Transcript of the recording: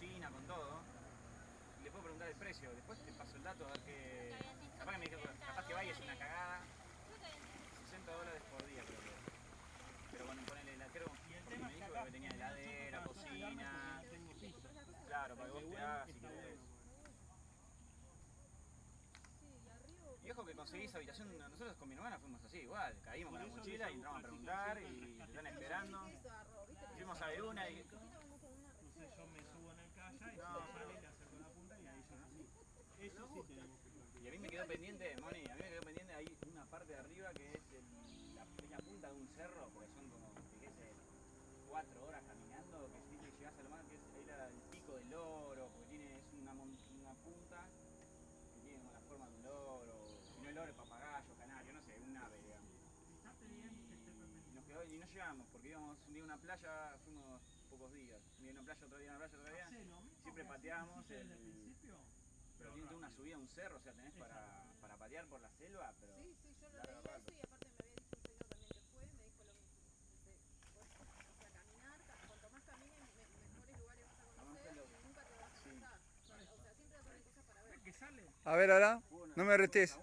cocina, con todo, le puedo preguntar el precio. Después te paso el dato a ver qué. Capaz que me dijo, capaz que vaya es una cagada. 60 dólares por día creo que. Pero bueno, ponele la creo, porque me dijo que tenía heladera, cocina. Claro, para que vos te hagas si querés. Y ojo que conseguís habitación, nosotros con mi hermana fuimos así, igual, caímos con la mochila y entramos a preguntar y te están esperando. Fuimos a ver una y... No sé, yo me subo en el kayak y si sale le acerco la punta y ahí yo así. Eso sí tenemos que practicar. Y a mí me quedó pendiente, Moni, a mí me quedó pendiente ahí una parte de arriba que es el- la punta de un cerro, porque son como, sé, cuatro horas caminando, que si te llegás a lo más, que es ahí la- el pico del loro, porque tiene, es una, una punta que tiene como la forma de un loro, si no el loro, papagayo, canario, no sé, un ave, digamos. Y nos quedó, y no llegamos, porque íbamos un día a una playa, fuimos pocos días, un día a una playa, otro día a una playa, otro día, siempre el- principio. Pero tiene una subida a un cerro, o sea, tenés para, para patear por la selva, pero... Sí, sí, yo lo leí rato. eso y aparte me había dicho un señor también que fue, me dijo lo mismo. Dice, vos, o sea, caminar, ca- cuanto más camines, me- mejores lugares vas a conocer y nunca te vas a cansar. O sea, o sea, siempre vas a haber cosas para ver. ¿Ves que sale? A ver ahora, no me retes.